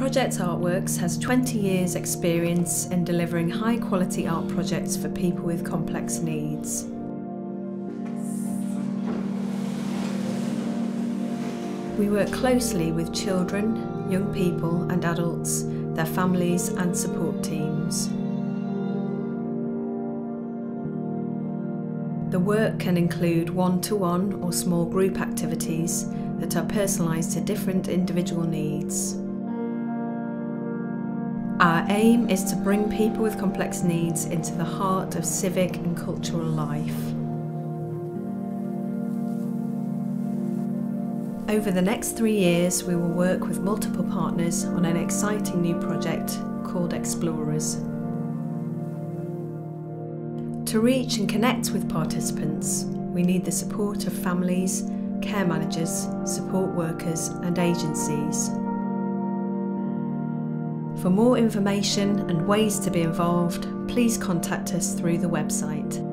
Project Art Works has 20 years' experience in delivering high quality art projects for people with complex needs. We work closely with children, young people, and adults, their families, and support teams. The work can include one to one or small group activities that are personalised to different individual needs. Our aim is to bring people with complex needs into the heart of civic and cultural life. Over the next three years, we will work with multiple partners on an exciting new project called Explorers. To reach and connect with participants, we need the support of families, care managers, support workers, and agencies. For more information and ways to be involved, please contact us through the website.